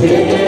Stay